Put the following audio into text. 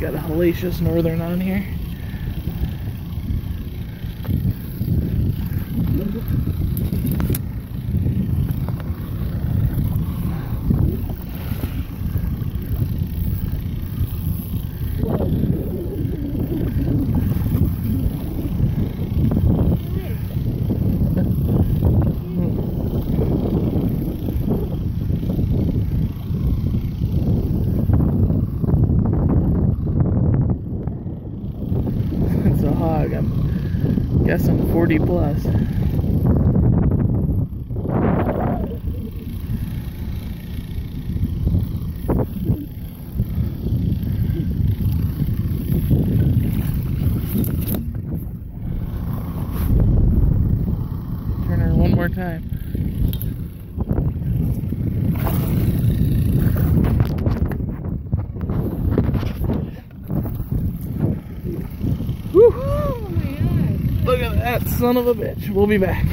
got a hellacious northern on here. Hog. I'm guessing 40 plus. Turn her one more time. That son of a bitch. We'll be back.